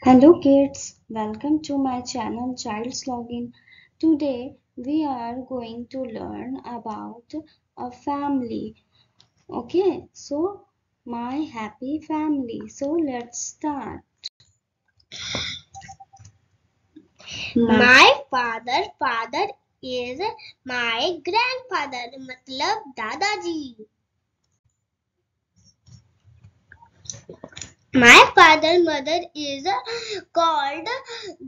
Hello kids, welcome to my channel Child's Login. Today we are going to learn about a family. Okay, so my happy family. So let's start. My, father, father is my grandfather, matlab dadaji. My father mother is called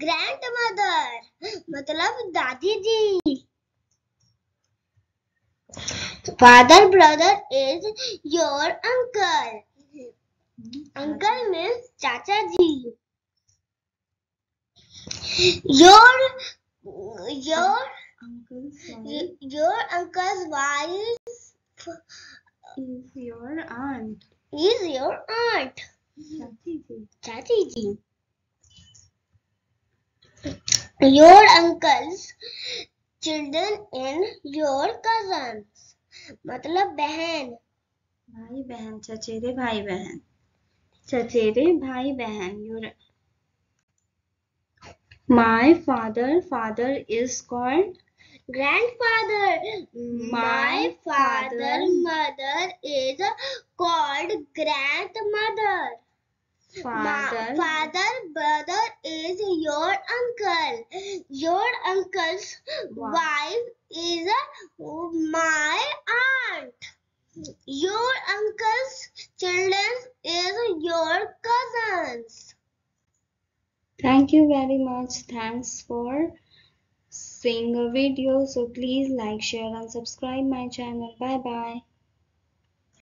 grandmother मतलब दादी जी Father brother is your uncle Uncle means चाचा जी Your your Uncle's Y- Your uncle's wife is your aunt. is your aunt, Chachi ji. Your uncles, children and your cousins. मतलब बहन भाई बहन चचेरे भाई बहन चचेरे भाई बहन your my father father is called grandfather my father mother is called grandmother father father brother is your uncle. Your uncle's Wow. wife is my aunt. Your uncle's children is your cousins. thank you very much thanks for seeing the video so please like share and subscribe my channel bye bye